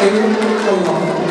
Evelyn Colombo.